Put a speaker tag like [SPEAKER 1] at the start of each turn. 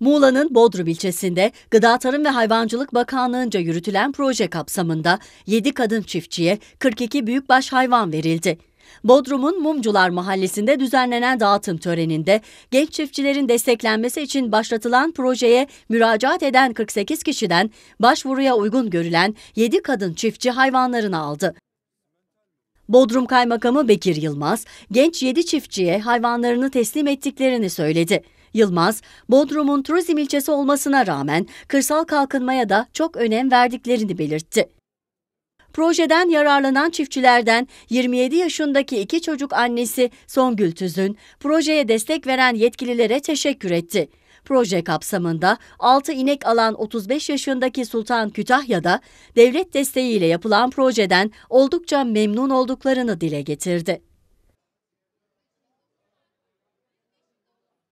[SPEAKER 1] Muğla'nın Bodrum ilçesinde Gıda Tarım ve Hayvancılık Bakanlığı'nca yürütülen proje kapsamında 7 kadın çiftçiye 42 büyükbaş hayvan verildi. Bodrum'un Mumcular Mahallesi'nde düzenlenen dağıtım töreninde genç çiftçilerin desteklenmesi için başlatılan projeye müracaat eden 48 kişiden başvuruya uygun görülen 7 kadın çiftçi hayvanlarını aldı. Bodrum Kaymakamı Bekir Yılmaz, genç 7 çiftçiye hayvanlarını teslim ettiklerini söyledi. Yılmaz, Bodrum'un turizm ilçesi olmasına rağmen kırsal kalkınmaya da çok önem verdiklerini belirtti. Projeden yararlanan çiftçilerden 27 yaşındaki iki çocuk annesi Songül Tüzün, projeye destek veren yetkililere teşekkür etti. Proje kapsamında 6 inek alan 35 yaşındaki Sultan Kütahya'da devlet desteğiyle yapılan projeden oldukça memnun olduklarını dile getirdi.